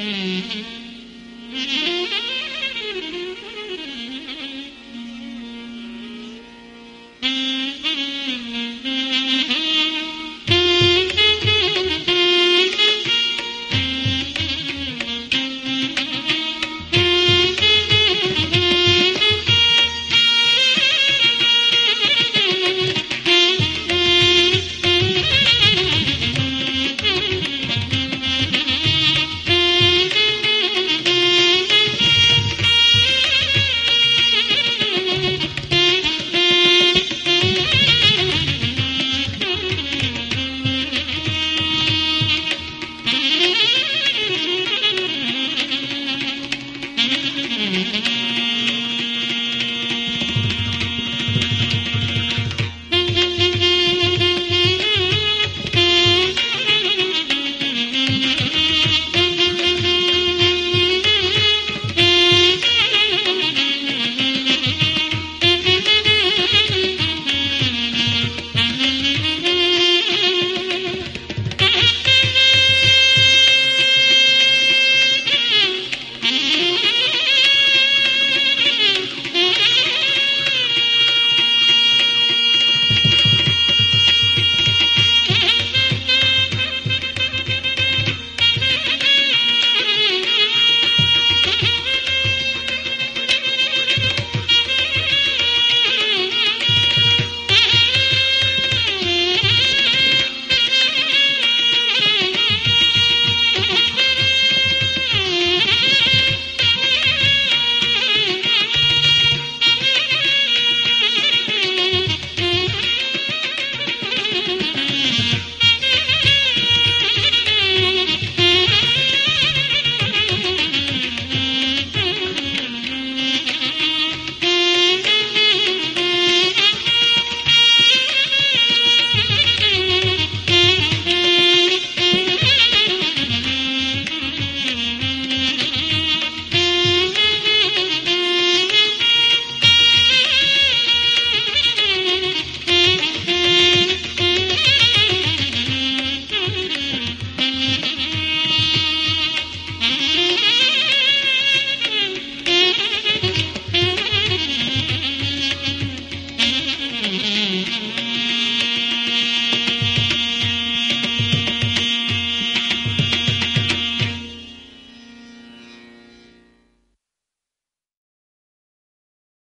Mm-hmm.